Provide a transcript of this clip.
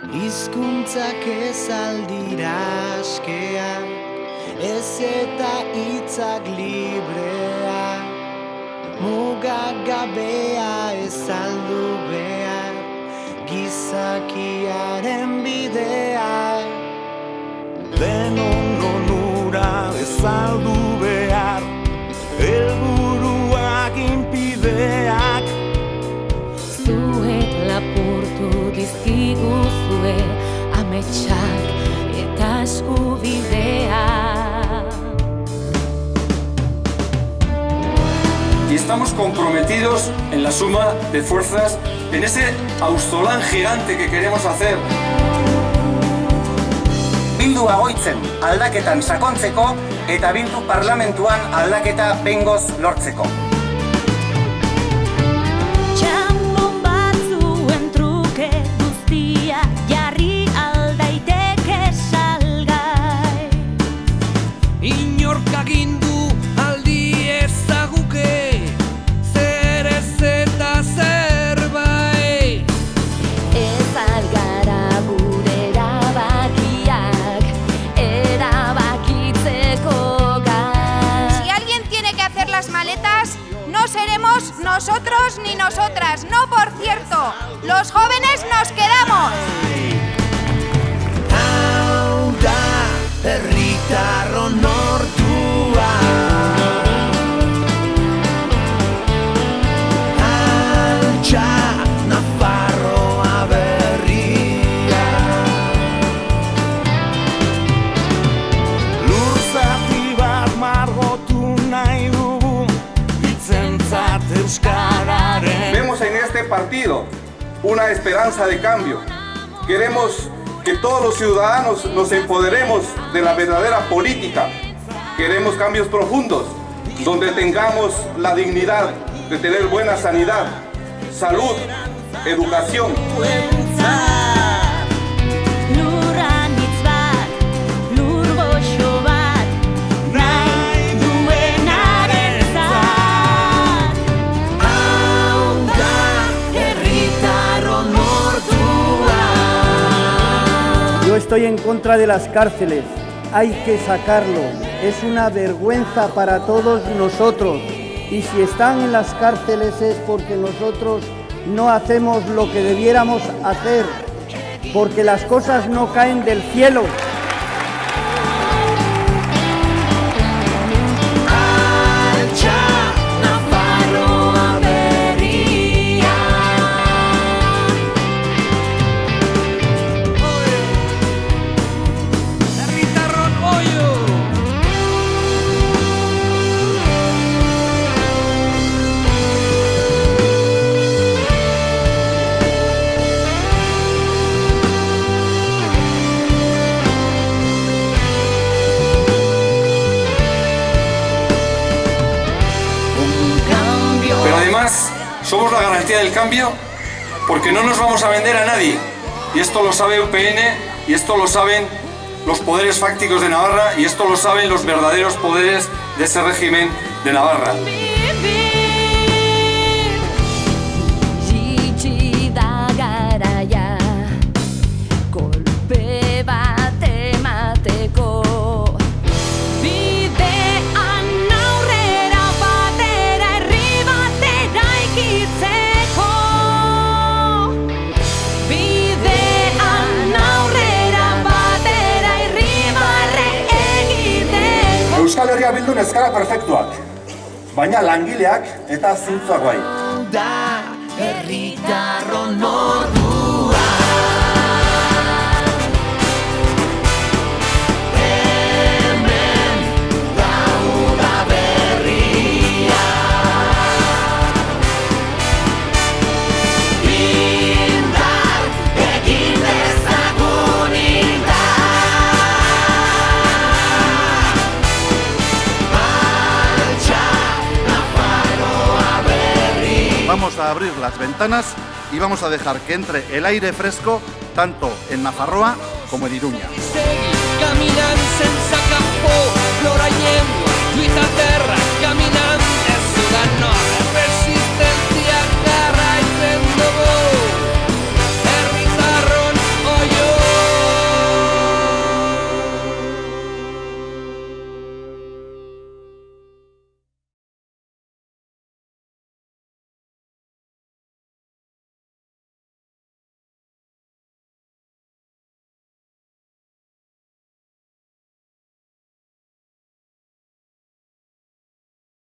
Izkuntzak ez aldira askeak Ez eta hitzak librea? Mugak gabea ez aldu behar? Gizakiaren bidea? Denon onura ez aldu y estamos comprometidos en la suma de fuerzas en ese austolán gigante que queremos hacer. Bildu agoitzen aldaketan sakontzeko eta bildu parlamentuan aldaketa bengoz lortzeko. Nosotras. No, por cierto, los jóvenes nos quedamos. Partido una esperanza de cambio. Queremos que todos los ciudadanos nos empoderemos de la verdadera política. Queremos cambios profundos, donde tengamos la dignidad de tener buena sanidad, salud, educación. Yo estoy en contra de las cárceles. Hay que sacarlo. Es una vergüenza para todos nosotros. Y si están en las cárceles es porque nosotros no hacemos lo que debiéramos hacer. Porque las cosas no caen del cielo. Somos la garantía del cambio porque no nos vamos a vender a nadie. Y esto lo sabe UPN y esto lo saben los poderes fácticos de Navarra y esto lo saben los verdaderos poderes de ese régimen de Navarra. Euskaldia bildun ezkara perfektuak, baina langileak eta zuntzuak bai. Da, herritar. A abrir las ventanas y vamos a dejar que entre el aire fresco tanto en Nafarroa como en Iruña.